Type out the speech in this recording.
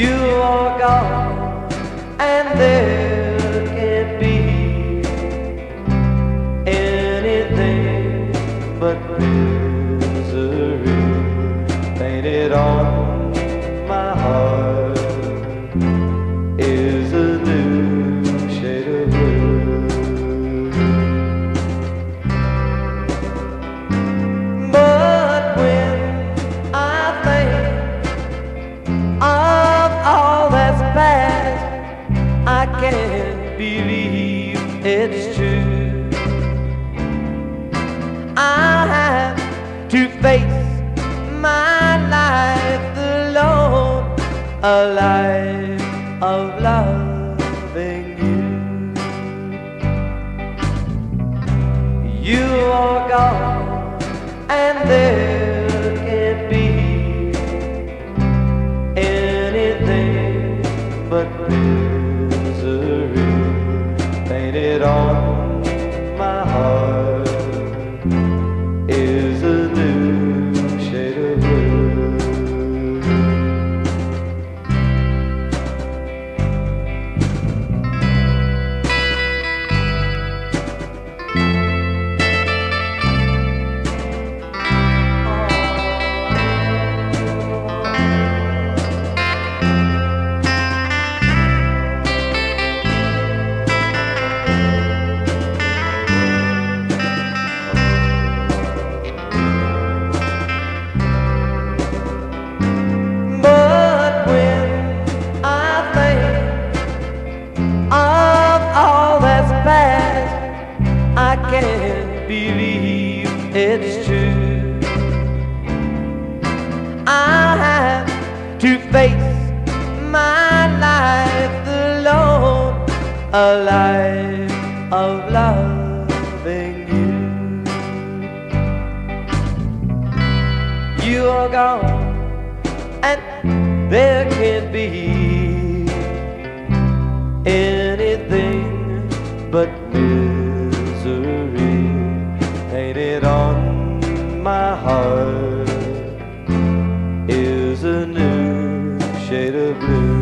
You are gone, and there can't be anything but misery can't believe it's true. I have to face my life alone, a life of loving you. You are gone, and there can't be anything but misery it's true. I have to face my life alone, a life of loving you. You are gone and there can't be anything but misery my heart is a new shade of blue.